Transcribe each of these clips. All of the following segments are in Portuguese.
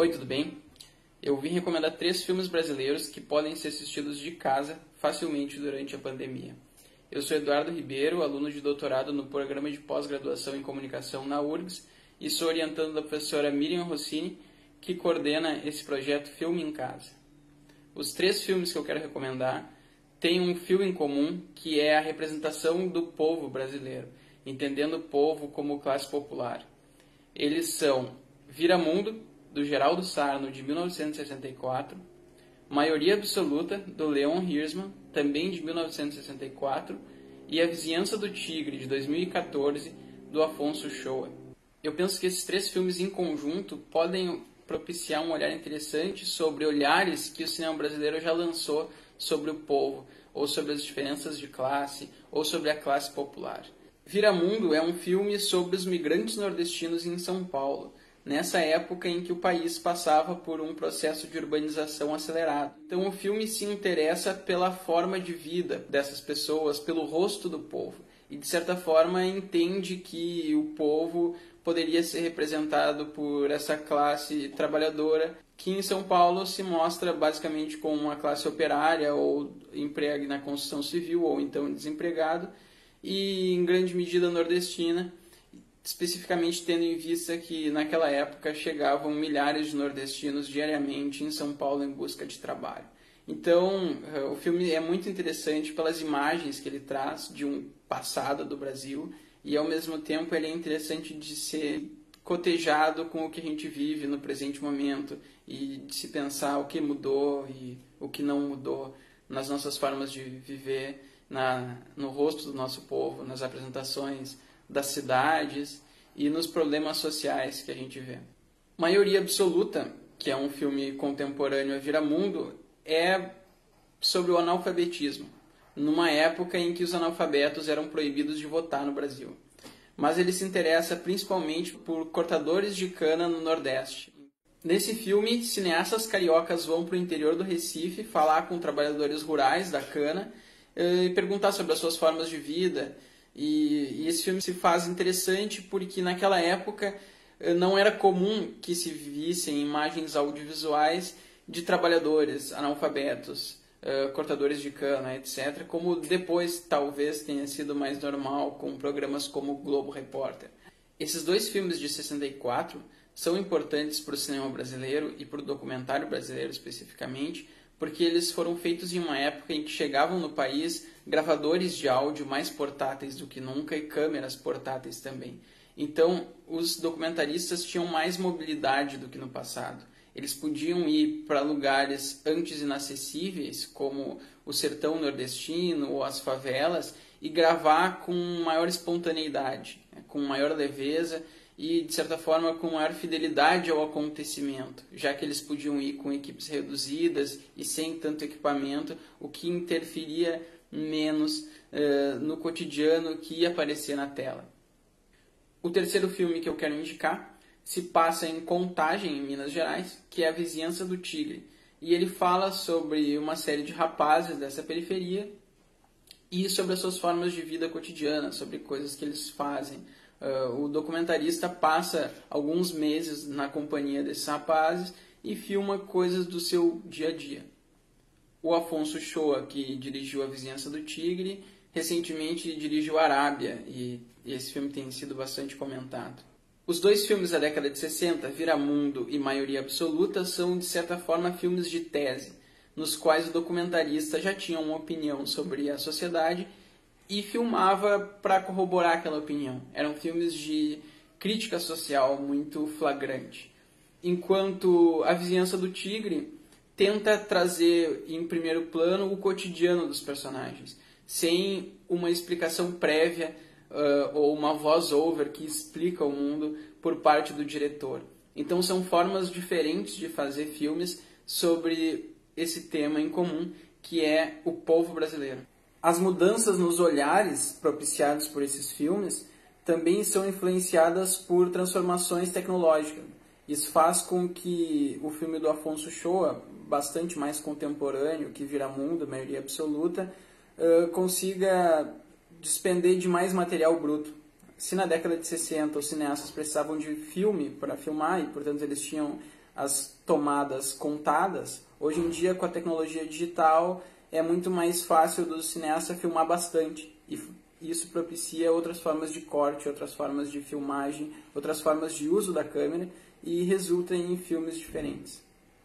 Oi, tudo bem? Eu vim recomendar três filmes brasileiros que podem ser assistidos de casa facilmente durante a pandemia. Eu sou Eduardo Ribeiro, aluno de doutorado no programa de pós-graduação em comunicação na URGS e sou orientando da professora Miriam Rossini, que coordena esse projeto Filme em Casa. Os três filmes que eu quero recomendar têm um fio em comum, que é a representação do povo brasileiro, entendendo o povo como classe popular. Eles são Viramundo, do Geraldo Sarno, de 1964, Maioria Absoluta, do Leon Hirschman, também de 1964, e A Vizinhança do Tigre, de 2014, do Afonso Shoa. Eu penso que esses três filmes em conjunto podem propiciar um olhar interessante sobre olhares que o cinema brasileiro já lançou sobre o povo, ou sobre as diferenças de classe, ou sobre a classe popular. Viramundo é um filme sobre os migrantes nordestinos em São Paulo, nessa época em que o país passava por um processo de urbanização acelerado. Então o filme se interessa pela forma de vida dessas pessoas, pelo rosto do povo, e de certa forma entende que o povo poderia ser representado por essa classe trabalhadora que em São Paulo se mostra basicamente como uma classe operária ou emprego na construção civil ou então desempregado e em grande medida nordestina, especificamente tendo em vista que naquela época chegavam milhares de nordestinos diariamente em São Paulo em busca de trabalho. Então, eh, o filme é muito interessante pelas imagens que ele traz de um passado do Brasil e ao mesmo tempo ele é interessante de ser cotejado com o que a gente vive no presente momento e de se pensar o que mudou e o que não mudou nas nossas formas de viver, na, no rosto do nosso povo, nas apresentações das cidades e nos problemas sociais que a gente vê. Maioria Absoluta, que é um filme contemporâneo a Viramundo, é sobre o analfabetismo numa época em que os analfabetos eram proibidos de votar no Brasil. Mas ele se interessa principalmente por cortadores de cana no Nordeste. Nesse filme, cineastas cariocas vão para o interior do Recife falar com trabalhadores rurais da cana eh, e perguntar sobre as suas formas de vida. E, e esse filme se faz interessante porque naquela época eh, não era comum que se vissem imagens audiovisuais de trabalhadores analfabetos uh, cortadores de cana, etc., como depois talvez tenha sido mais normal com programas como Globo Repórter. Esses dois filmes de 64 são importantes para o cinema brasileiro e para o documentário brasileiro especificamente, porque eles foram feitos em uma época em que chegavam no país gravadores de áudio mais portáteis do que nunca e câmeras portáteis também. Então, os documentaristas tinham mais mobilidade do que no passado. Eles podiam ir para lugares antes inacessíveis, como o sertão nordestino ou as favelas, e gravar com maior espontaneidade, né, com maior leveza e, de certa forma, com maior fidelidade ao acontecimento, já que eles podiam ir com equipes reduzidas e sem tanto equipamento, o que interferia menos uh, no cotidiano que ia aparecer na tela. O terceiro filme que eu quero indicar se passa em Contagem, em Minas Gerais, que é a vizinhança do Tigre. E ele fala sobre uma série de rapazes dessa periferia e sobre as suas formas de vida cotidiana, sobre coisas que eles fazem. Uh, o documentarista passa alguns meses na companhia desses rapazes e filma coisas do seu dia a dia. O Afonso Shoa, que dirigiu A Vizinhança do Tigre, recentemente dirigiu Arábia e esse filme tem sido bastante comentado. Os dois filmes da década de 60, Viramundo e Maioria Absoluta, são de certa forma filmes de tese, nos quais o documentarista já tinha uma opinião sobre a sociedade e filmava para corroborar aquela opinião. Eram filmes de crítica social muito flagrante. Enquanto A Vizinhança do Tigre tenta trazer em primeiro plano o cotidiano dos personagens, sem uma explicação prévia uh, ou uma voz-over que explica o mundo por parte do diretor. Então são formas diferentes de fazer filmes sobre esse tema em comum, que é o povo brasileiro. As mudanças nos olhares propiciados por esses filmes também são influenciadas por transformações tecnológicas. Isso faz com que o filme do Afonso Shoa, bastante mais contemporâneo que Viramundo, maioria absoluta, consiga despender de mais material bruto. Se na década de 60 os cineastas precisavam de filme para filmar e, portanto, eles tinham as tomadas contadas, hoje em dia com a tecnologia digital é muito mais fácil do cineasta filmar bastante e isso propicia outras formas de corte, outras formas de filmagem, outras formas de uso da câmera e resulta em filmes diferentes.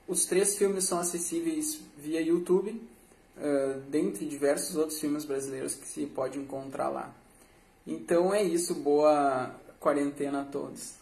Os três filmes são acessíveis via YouTube, uh, dentre diversos outros filmes brasileiros que se pode encontrar lá. Então é isso, boa quarentena a todos.